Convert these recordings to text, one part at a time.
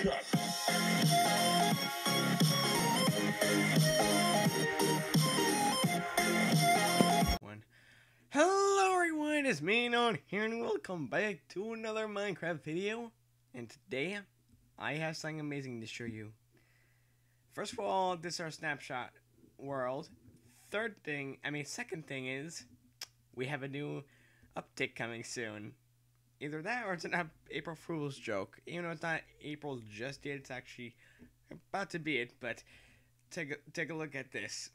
Hello everyone, it's me on here and welcome back to another Minecraft video. And today, I have something amazing to show you. First of all, this is our snapshot world. Third thing, I mean second thing is, we have a new update coming soon. Either that or it's an April Fool's joke. Even though it's not April just yet, it's actually about to be it. But take a, take a look at this.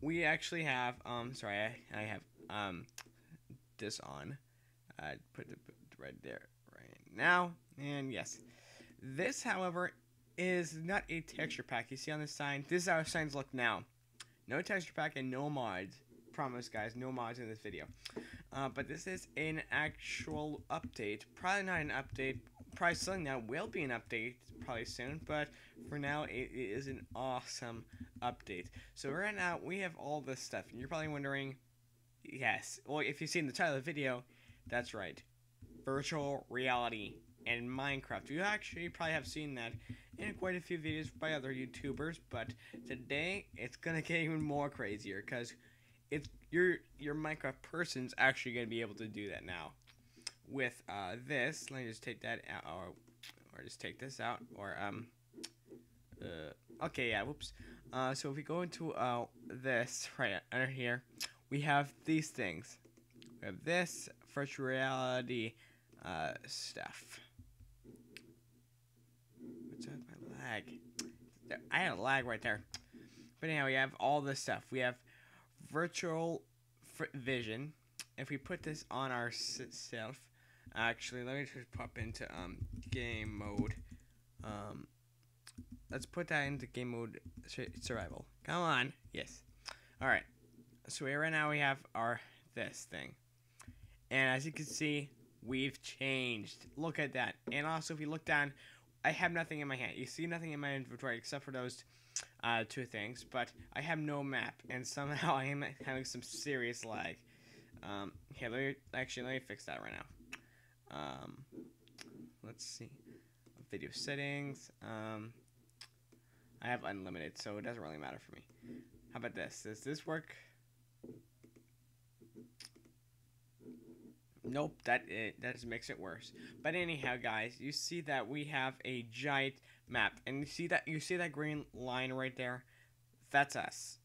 We actually have um sorry I, I have um this on. I put it right there right now and yes. This however is not a texture pack. You see on the sign this is how signs look now. No texture pack and no mods promise guys no mods in this video. Uh, but this is an actual update. Probably not an update. Probably something that will be an update probably soon but for now it, it is an awesome update. So right now we have all this stuff, and you're probably wondering, yes, well if you've seen the title of the video, that's right, virtual reality and Minecraft. You actually probably have seen that in quite a few videos by other YouTubers, but today it's gonna get even more crazier because it's your your Minecraft person's actually gonna be able to do that now. With uh, this, let me just take that out, or, or just take this out, or um, uh, okay, yeah, whoops. Uh, so if we go into uh, this right under here, we have these things. We have this virtual reality uh, stuff. What's up, my lag? I had a lag right there. But anyhow, we have all this stuff. We have virtual vision. If we put this on ourself, actually, let me just pop into um, game mode. Um, let's put that into game mode sur- survival. Come on. Yes. All right. So right now we have our this thing. And as you can see, we've changed. Look at that. And also if you look down, I have nothing in my hand. You see nothing in my inventory except for those uh, two things, but I have no map and somehow I am having some serious lag. Um, here, let me actually let me fix that right now. Um, let's see. Video settings. Um, I have unlimited, so it doesn't really matter for me. How about this? Does this work? Nope, that it, that just makes it worse. But anyhow, guys, you see that we have a giant map, and you see that you see that green line right there. That's us.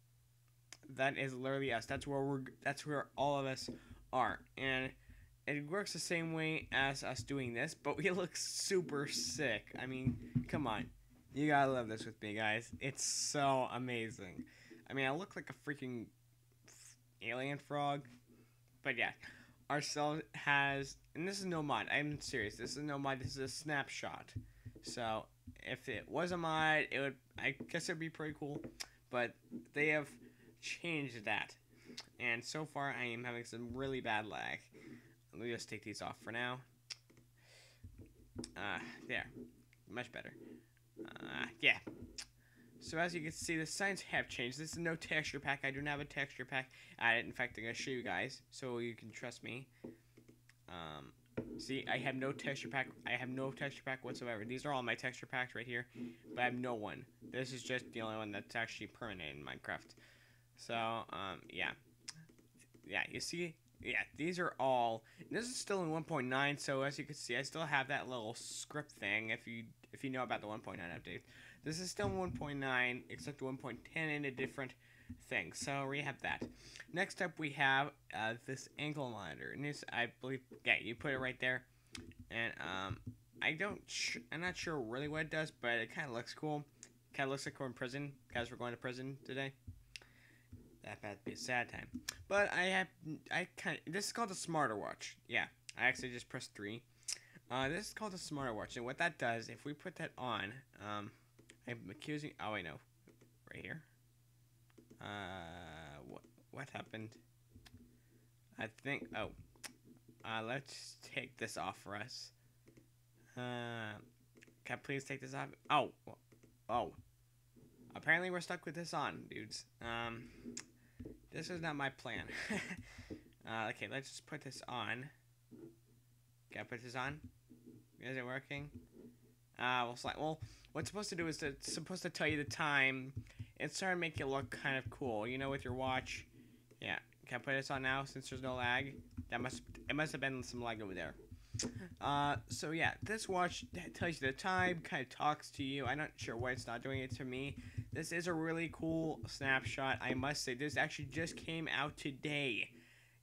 That is literally us. That's where we're. That's where all of us are, and it works the same way as us doing this, but we look super sick. I mean, come on. You gotta love this with me, guys. It's so amazing. I mean, I look like a freaking alien frog, but yeah, our cell has, and this is no mod. I'm serious. This is no mod. This is a snapshot. So if it was a mod, it would. I guess it'd be pretty cool, but they have changed that, and so far I am having some really bad lag. Let me just take these off for now. Uh, there, much better. Uh, yeah. So as you can see, the signs have changed. This is no texture pack. I do not have a texture pack added. In fact, I'm going to show you guys so you can trust me. Um, see, I have no texture pack. I have no texture pack whatsoever. These are all my texture packs right here, but I have no one. This is just the only one that's actually permanent in Minecraft. So, um, yeah. Yeah, you see, yeah, these are all. This is still in 1.9, so as you can see, I still have that little script thing. If you if you know about the 1.9 update, this is still 1.9, except 1.10 in a different thing. So we have that. Next up, we have uh, this ankle monitor, and this I believe, yeah, you put it right there, and um, I don't, I'm not sure really what it does, but it kind of looks cool. Kind of looks like we're in prison, guys. We're going to prison today that bad be a sad time. But I have I kind of this is called a smarter watch. Yeah, I actually just pressed three. Uh, this is called a smarter watch, and what that does, if we put that on, um, I'm accusing. Oh, I know, right here. Uh, what what happened? I think. Oh, uh, let's take this off for us. Uh, can I please take this off? Oh, oh. Apparently, we're stuck with this on, dudes. Um, this is not my plan. uh, okay, let's just put this on. Can I put this on? Is it working? Uh, well, it's well, what's supposed to do is to, it's supposed to tell you the time and start to make it look kind of cool. You know, with your watch. Yeah. Can I put this on now since there's no lag? That must it must have been some lag over there. Uh, so yeah, this watch tells you the time, kind of talks to you. I'm not sure why it's not doing it to me. This is a really cool snapshot, I must say. This actually just came out today.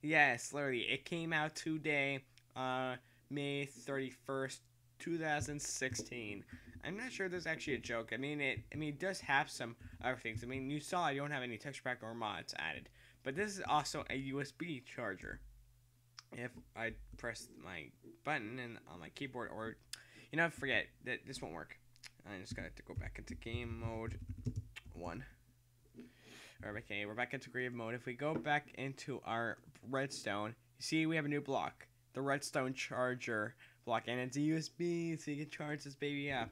Yes, literally, it came out today, uh, May 31st, 2016. I'm not sure there's actually a joke. I mean, it. I mean, it does have some other things. I mean, you saw I don't have any texture pack or mods added, but this is also a USB charger if I press my button and on my keyboard or you know forget that this won't work. I just got to go back into game mode one. Okay, we're back into creative mode. If we go back into our redstone, you see we have a new block, the redstone charger block, and it's a USB, so you can charge this baby up.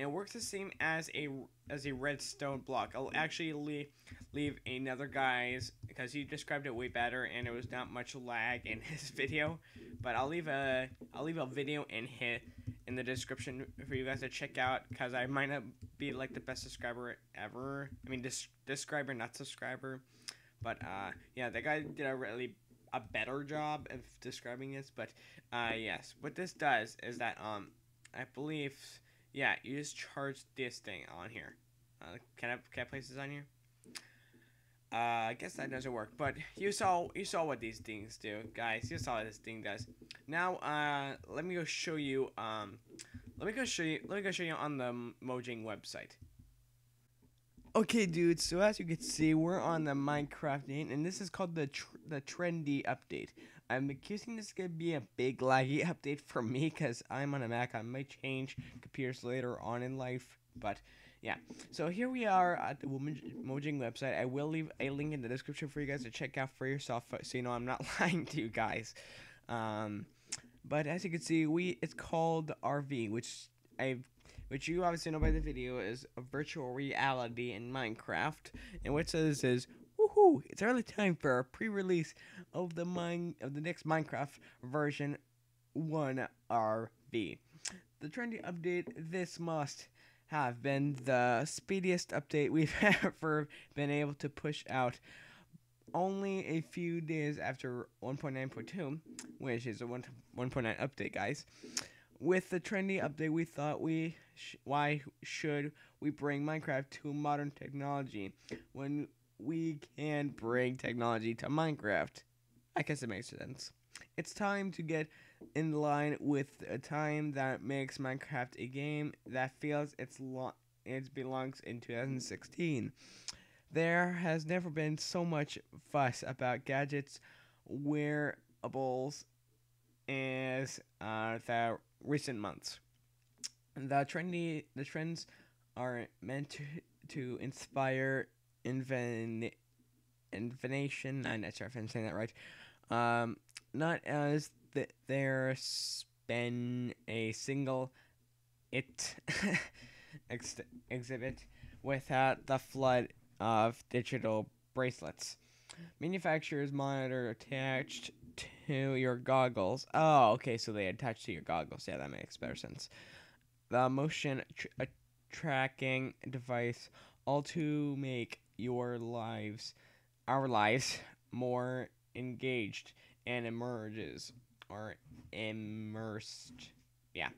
And it works the same as a as a redstone block. I'll actually leave leave another guy's because he described it way better and it was not much lag in his video. But I'll leave a I'll leave a video in hit in the description for you guys to check out because I might not be like the best subscriber ever. I mean, dis- describer, not subscriber. But uh, yeah, that guy did a really a better job of describing this. But uh, yes, what this does is that um, I believe yeah, you just charge this thing on here. Uh, can I can I place this on here? Uh, I guess that doesn't work, but you saw you saw what these things do, guys. You saw what this thing does. Now, uh, let me go show you. Um, let me go show you. Let me go show you on the Mojang website. Okay, dudes. So as you can see, we're on the Minecraft and this is called the tr the trendy update. I'm accusing this gonna be a big laggy update for me because I'm on a Mac. I might change computers later on in life, but yeah. So here we are at the Mojang website. I will leave a link in the description for you guys to check out for yourself, so you know I'm not lying to you guys. Um, but as you can see, we it's called RV, which I've which you obviously know by the video is a virtual reality in Minecraft. And what it says is, it's early time for a pre-release of the mine of the next Minecraft version 1 RV. The trendy update this must have been the speediest update we've ever been able to push out only a few days after 1.9.2, which is a 1.9 update, guys. With the trendy update, we thought we sh- why should we bring Minecraft to modern technology when we can bring technology to Minecraft? I guess it makes sense. It's time to get in line with a time that makes Minecraft a game that feels its lo- it belongs in 2016. There has never been so much fuss about gadgets, wearables, as uh, the recent months. The trendy the trends are meant to, to inspire inven, invention. I'm not sure if I'm saying that right. Um, not as th- there's been a single it ex- exhibit without the flood of digital bracelets. Manufacturers monitor attached to your goggles. Oh, okay, so they attach to your goggles. Yeah, that makes better sense. The motion tra- tracking device, all to make your lives, our lives, more engaged and emerges or immersed. Yeah,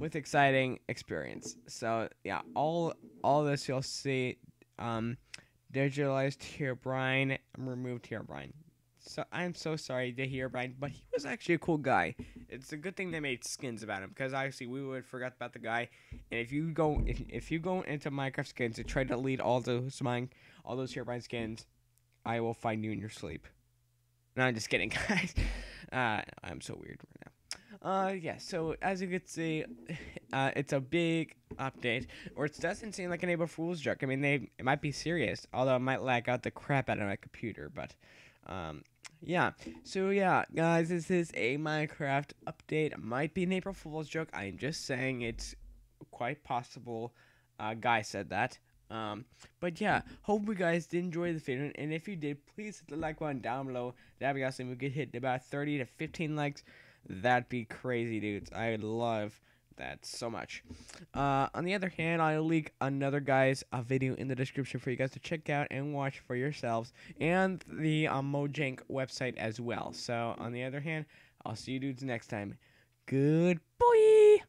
with exciting experience. So yeah, all all this you'll see. Um, digitalized Herobrine, removed Herobrine. So I'm so sorry to Herobrine, but he was actually a cool guy. It's a good thing they made skins about him because obviously we would forgot about the guy. And if you go if, if you go into Minecraft skins and try to delete all those mine all those Herobrine skins, I will find you in your sleep. No, I'm just kidding, guys. Uh, I'm so weird right now. Uh, yeah, so as you can see, uh, it's a big update, or it doesn't seem like an April Fool's joke. I mean, they it might be serious, although it might lag out the crap out of my computer, but, um, yeah. So, yeah, guys, this is a Minecraft update. It might be an April Fool's joke. I'm just saying it's quite possible. Uh, guy said that. Um, but yeah, hope you guys did enjoy the video, and if you did, please hit the like button down below. That'd be awesome. We could hit about 30 to 15 likes. That'd be crazy, dudes. I love that so much. Uh, on the other hand, I'll link another guy's uh, video in the description for you guys to check out and watch for yourselves, and the uh, Mojang website as well. So, on the other hand, I'll see you dudes next time. Good boy.